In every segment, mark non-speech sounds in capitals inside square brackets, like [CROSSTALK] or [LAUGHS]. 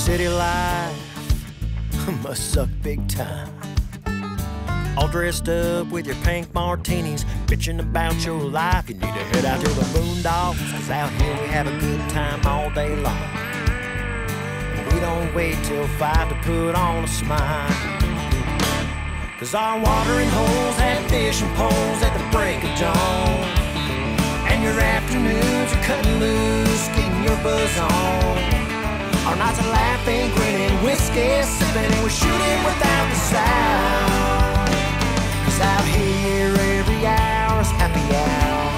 city life [LAUGHS] must suck big time. All dressed up with your pink martinis, bitching about your life. You need to head out to the boondocks, cause out here we have a good time all day long. We don't wait till five to put on a smile. Cause our watering holes have fishing poles at the break of dawn. And your afternoons are cutting loose, getting your buzz on. Nights are laughing, grinning, whiskey sipping, and we're shooting without the sound. Cause out here every hour's happy hour.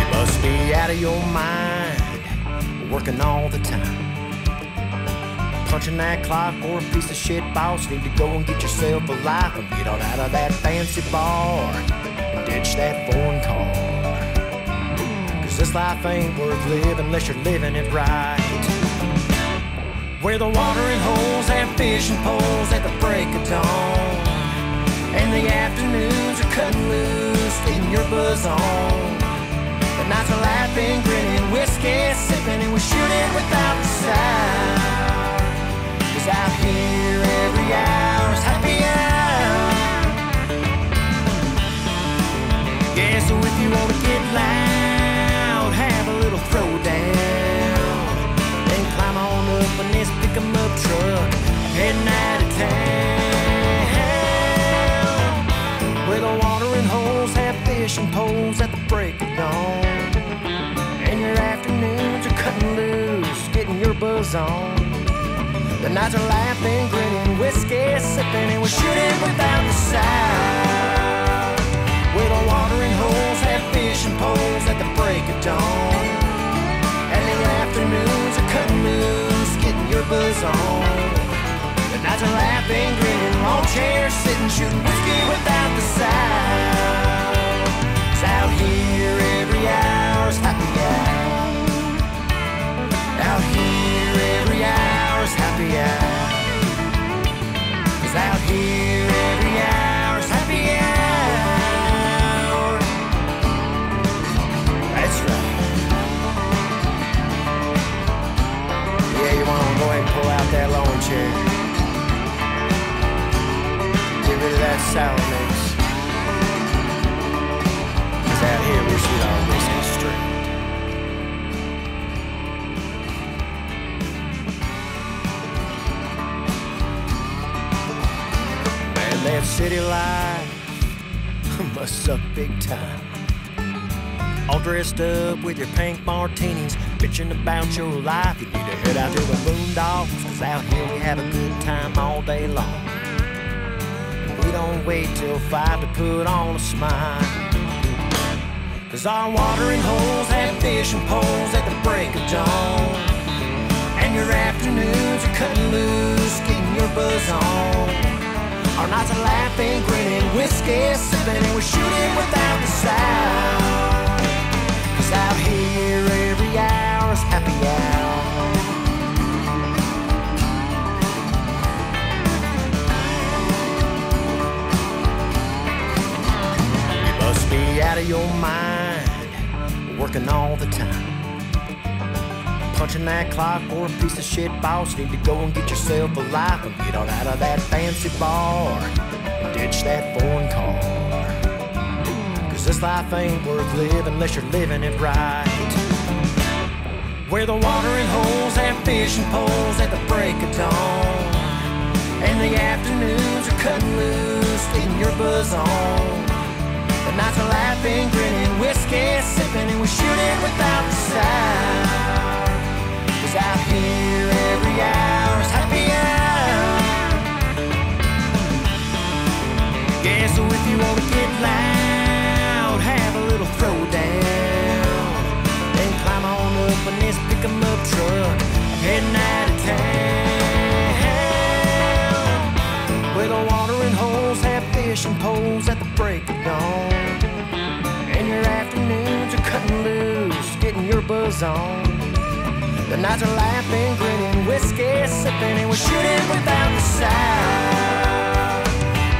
You must be out of your mind, working all the time. Punching that clock or a piece of shit boss. Need to go and get yourself a life and get on out of that fancy bar and ditch that foreign car. Cause this life ain't worth living unless you're living it right. Where the watering holes have fishing poles at the break of dawn. And the afternoons are cutting loose, getting your buzz on. The nights are laughing, grinning, whiskey sipping, and we're shooting without the sound. Fishing poles at the break of dawn. And your afternoons are cutting loose, getting your buzz on. The nights are laughing, grinning, whiskey sipping, and we're shooting without the sound. Where the watering holes have fishing poles at the break of dawn. And the afternoons are cutting loose, getting your buzz on. The nights are laughing, grinning, long chairs sitting, shooting that sour mix. 'Cause out here we shoot our whiskey straight. Man, that city life [LAUGHS] must suck big time. All dressed up with your pink martinis, bitching about your life. You need to head out to the boondocks, cause out here we have a good time all day long. Don't wait till five to put on a smile. Cause our watering holes have fishing poles at the break of dawn. And your afternoons are cutting loose, getting your buzz on. Our nights are laughing, grinning, whiskey sipping, and we're shooting without the sound. Cause out here out of your mind, working all the time. Punching that clock or a piece of shit boss. Need to go and get yourself a life and get on out of that fancy bar and ditch that foreign car. Cause this life ain't worth living unless you're living it right. Where the watering holes have fishing poles at the break of dawn. And the afternoons are cutting loose, getting your buzz on. Nights are laughing, grinning, whiskey sipping, and we're shooting without the sound. Cause out here every hour's happy hour. Yeah, so if you wanna get loud, have a little throwdown. Then climb on up in this pick 'em up truck, heading out fishing poles at the break of dawn. And your afternoons are cutting loose, getting your buzz on. The nights are laughing, grinning, whiskey sipping, and we're shooting without the sound.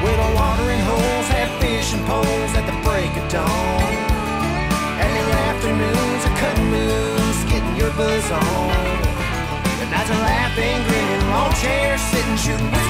Where the watering holes have fishing poles at the break of dawn. And your afternoons are cutting loose, getting your buzz on. The nights are laughing, grinning, lawn chairs, sitting, shooting